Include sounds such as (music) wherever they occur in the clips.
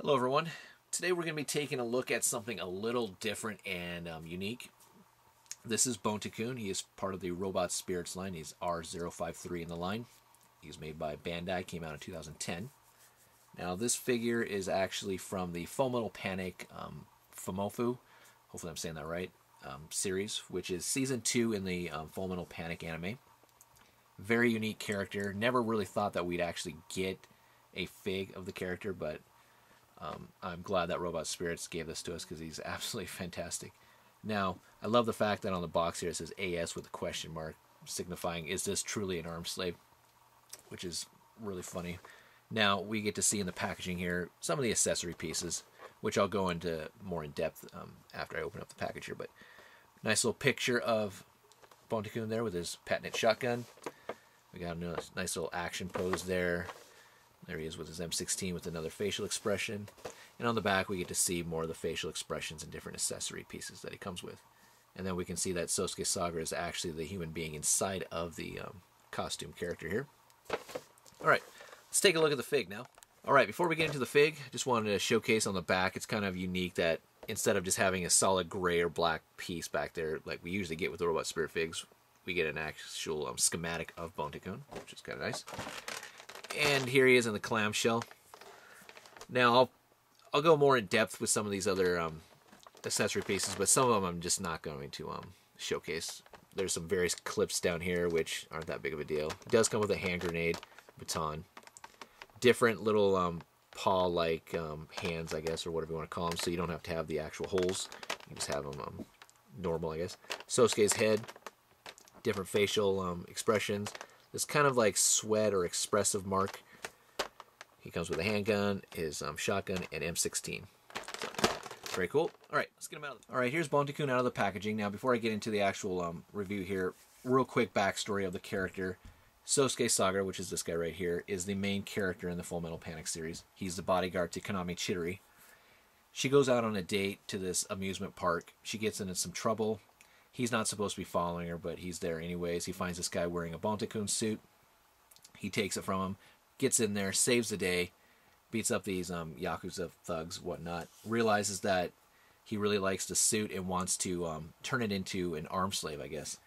Hello everyone. Today we're going to be taking a look at something a little different and um, unique. This is Bonta-Kun. He is part of the Robot Spirits line. He's R053 in the line. He's made by Bandai, came out in 2010. Now this figure is actually from the Fullmetal Panic um, Fumoffu, hopefully I'm saying that right, um, series, which is season 2 in the um, Panic anime. Very unique character. Never really thought that we'd actually get a fig of the character, but um, I'm glad that Robot Spirits gave this to us because he's (laughs) absolutely fantastic. Now, I love the fact that on the box here it says AS with a question mark, signifying is this truly an arm slave, which is really funny. Now, we get to see in the packaging here some of the accessory pieces, which I'll go into more in depth um, after I open up the package here. But nice little picture of Bone there with his patented shotgun. We got a nice little action pose there. There he is with his M16 with another facial expression. And on the back, we get to see more of the facial expressions and different accessory pieces that he comes with. And then we can see that Sousuke Sagara is actually the human being inside of the um, costume character here. All right, let's take a look at the fig now. All right, before we get into the fig, just wanted to showcase on the back, it's kind of unique that instead of just having a solid gray or black piece back there, like we usually get with the Robot Spirit figs, we get an actual um, schematic of Bonta-Kun, which is kind of nice. And here he is in the clamshell. Now, I'll, I'll go more in depth with some of these other um, accessory pieces, but some of them I'm just not going to um, showcase. There's some various clips down here, which aren't that big of a deal. It does come with a hand grenade, baton, different little um, paw-like um, hands, I guess, or whatever you want to call them, so you don't have to have the actual holes. You just have them um, normal, I guess. Sousuke's head, different facial um, expressions, this kind of like sweat or expressive mark. He comes with a handgun, his um, shotgun, and M16. very cool. All right, let's get him out. Of. All right, here's Bonta-Kun out of the packaging. Now, before I get into the actual um, review here, real quick backstory of the character. Sousuke Sagara, which is this guy right here, is the main character in the Full Metal Panic series. He's the bodyguard to Kaname Chidori. She goes out on a date to this amusement park. She gets into some trouble. He's not supposed to be following her, but he's there anyways. He finds this guy wearing a Bonta-Kun suit. He takes it from him, gets in there, saves the day, beats up these um, Yakuza thugs, whatnot. Realizes that he really likes the suit and wants to um, turn it into an arm slave, I guess,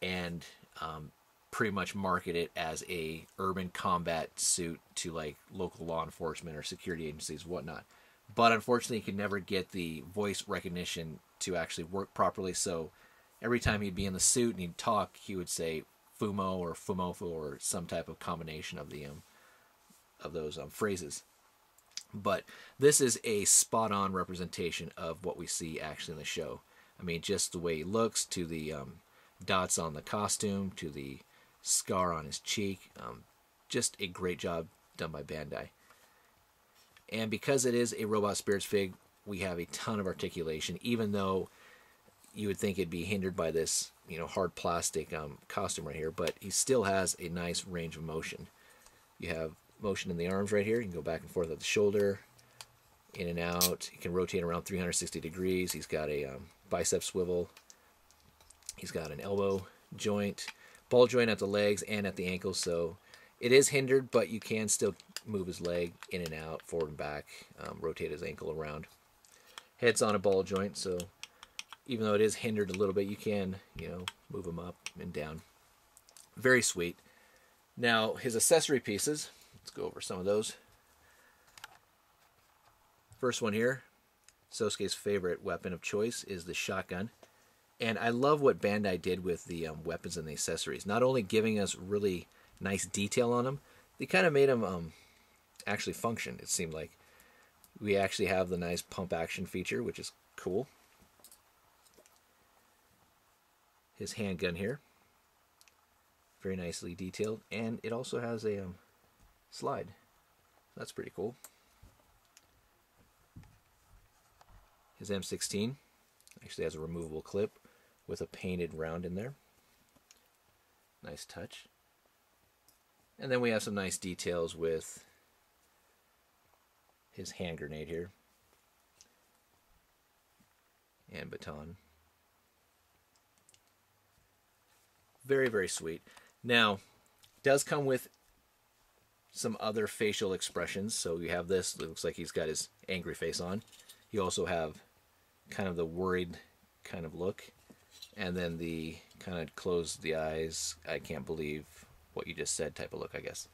and um, pretty much market it as a urban combat suit to like local law enforcement or security agencies, whatnot. But unfortunately, he could never get the voice recognition to actually work properly. So every time he'd be in the suit and he'd talk, he would say Fumo or Fumofu or some type of combination of the um, of those um, phrases. But this is a spot-on representation of what we see actually in the show. I mean, just the way he looks, to the um, dots on the costume, to the scar on his cheek. Um, just a great job done by Bandai. And because it is a Robot Spirits fig, we have a ton of articulation, even though you would think it'd be hindered by this, you know, hard plastic um, costume right here, but he still has a nice range of motion. You have motion in the arms right here. You can go back and forth at the shoulder, in and out. He can rotate around 360 degrees. He's got a um, bicep swivel. He's got an elbow joint, ball joint at the legs and at the ankles. So it is hindered, but you can still move his leg in and out, forward and back, um, rotate his ankle around head's on a ball joint, so even though it is hindered a little bit, you can, you know, move him up and down. Very sweet. Now, his accessory pieces, let's go over some of those. First one here, Sousuke's favorite weapon of choice is the shotgun. And I love what Bandai did with the um, weapons and the accessories. Not only giving us really nice detail on them, they kind of made them um, actually function, it seemed like. We actually have the nice pump action feature, which is cool. His handgun here. Very nicely detailed. And it also has a um, slide. That's pretty cool. His M16 actually has a removable clip with a painted round in there. Nice touch. And then we have some nice details with his hand grenade here. And baton. Very, very sweet. Now, does come with some other facial expressions. So you have this. It looks like he's got his angry face on. You also have kind of the worried kind of look, and then the kind of close the eyes. I can't believe what you just said type of look, I guess.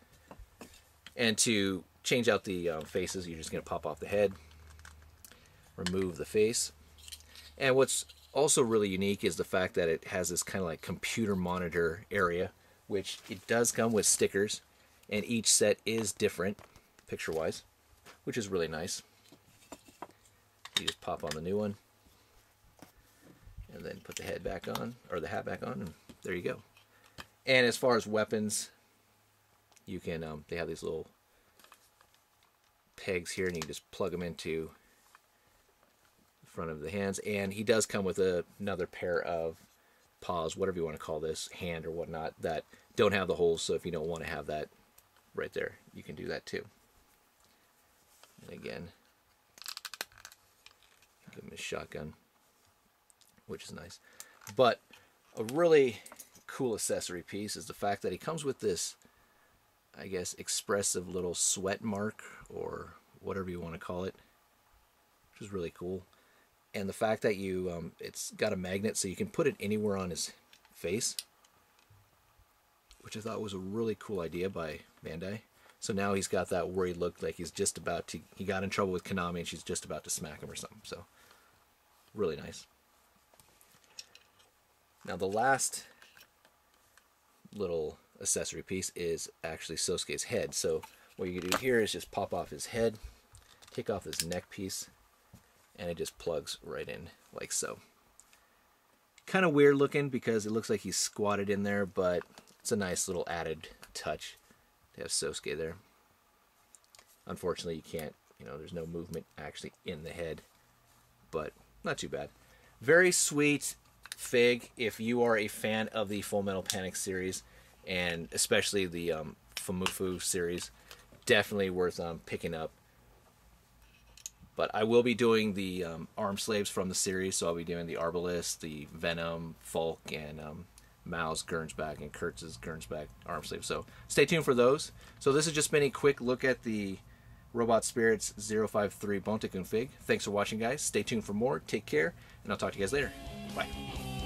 And to change out the uh, faces, you're just going to pop off the head, remove the face. And what's also really unique is the fact that it has this kind of like computer monitor area, which it does come with stickers, and each set is different picture-wise, which is really nice. You just pop on the new one, and then put the head back on, or the hat back on, and there you go. And as far as weapons, you can, um, they have these little pegs here, and you just plug them into the front of the hands. And he does come with a, another pair of paws, whatever you want to call this, hand or whatnot, that don't have the holes. So if you don't want to have that right there, you can do that too. And again, give him a shotgun, which is nice. But a really cool accessory piece is the fact that he comes with this, I guess, expressive little sweat mark or whatever you want to call it, which is really cool. And the fact that you, um, it's got a magnet so you can put it anywhere on his face, which I thought was a really cool idea by Bandai. So now he's got that worried look like he's just about to, he got in trouble with Kaname and she's just about to smack him or something. So, really nice. Now the last little accessory piece is actually Sousuke's head. So what you do here is just pop off his head, take off this neck piece, and it just plugs right in like so. Kind of weird looking because it looks like he's squatted in there, but it's a nice little added touch to have Sosuke there. Unfortunately, you can't, you know, there's no movement actually in the head, but not too bad. Very sweet Fig, if you are a fan of the Full Metal Panic series, and especially the um, Fumoffu series, definitely worth um, picking up. But I will be doing the um, arm slaves from the series, so I'll be doing the Arbalest, the Venom, Falk, and um, Mao's Gernsback and Kurtz's Gernsback arm slave. So stay tuned for those. So this has just been a quick look at the Robot Spirits 053 Bonta-Kun fig. Thanks for watching, guys. Stay tuned for more. Take care, and I'll talk to you guys later. Bye.